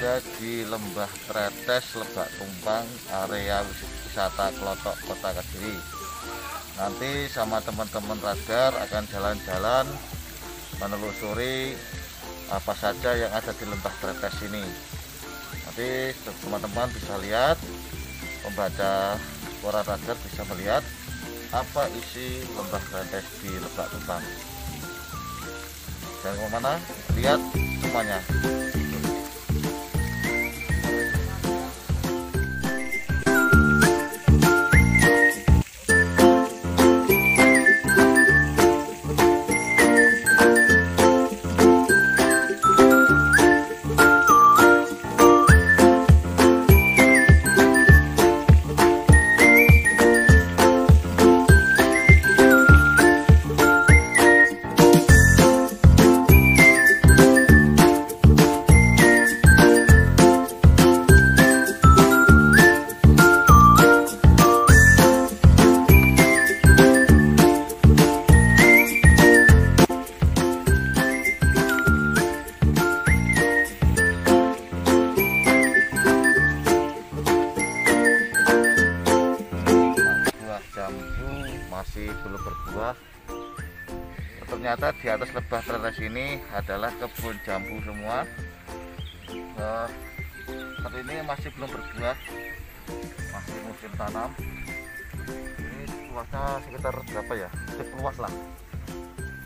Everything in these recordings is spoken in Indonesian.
Tretes Lebak Tumpang area wisata Kelotok Kota Kediri. Nanti sama teman-teman radar akan jalan-jalan menelusuri apa saja yang ada di lembah Tretes ini. Nanti teman-teman bisa lihat pembaca koran radar bisa melihat apa isi lembah Tretes di Lebak Tumpang. Jangan ke mana lihat semuanya masih belum berbuah. Ternyata di atas lebah teras ini adalah kebun jambu semua. Eh, tapi ini masih belum berbuah masih musim tanam. Ini luasnya sekitar berapa ya? Cukup luas lah.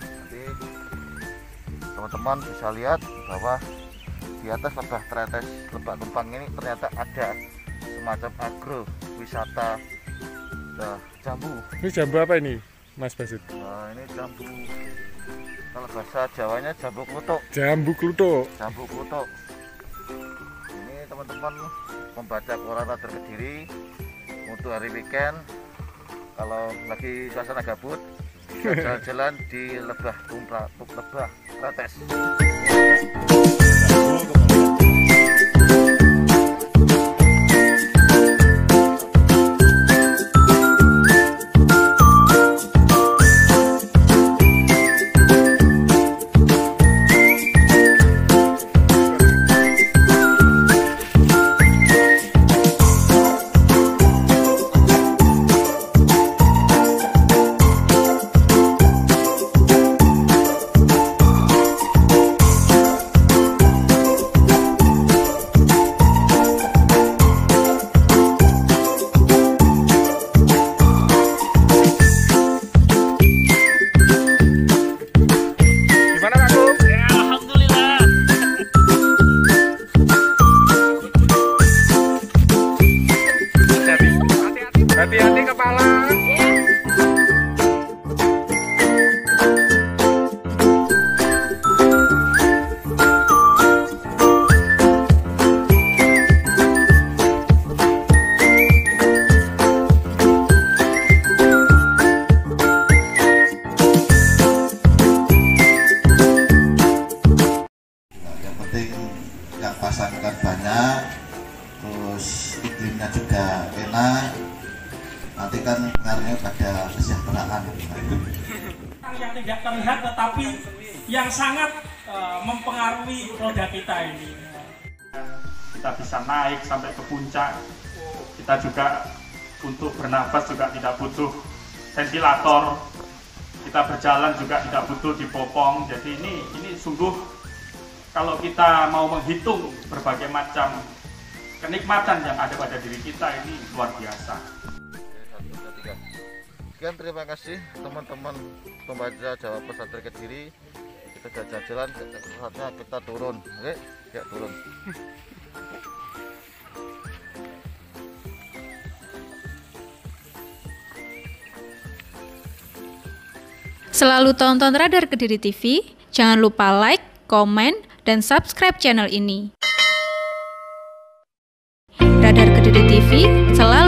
Nanti teman-teman bisa lihat bahwa di atas lebah tretes lebak tumpang ini ternyata ada semacam agro wisata Nah, jambu. Ini jambu apa ini, Mas Basit? Nah, ini jambu. Kalau bahasa Jawanya jambu klutuk. Jambu klutuk. Jambu klutuk. Ini teman-teman membaca koran radar Kediri untuk hari weekend. Kalau lagi suasana gabut, jalan-jalan di Lebah Tumpra, Lebah Rates. Iklimnya juga enak nanti kan pengaruhnya pada kesejahteraan yang tidak terlihat tetapi yang sangat eh, mempengaruhi roda kita ini. kita bisa naik sampai ke puncak. Kita juga untuk bernapas juga tidak butuh ventilator. Kita berjalan juga tidak butuh dipopong. Jadi ini ini sungguh kalau kita mau menghitung berbagai macam kenikmatan yang ada pada diri kita ini luar biasa. Sekian terima kasih teman-teman pembaca Jawa Pesantren Kediri. Kita sudah jalan, saatnya kita turun. Oke, ya turun. Selalu tonton Radar Kediri TV, jangan lupa like, komen, dan subscribe channel ini. DDTV selalu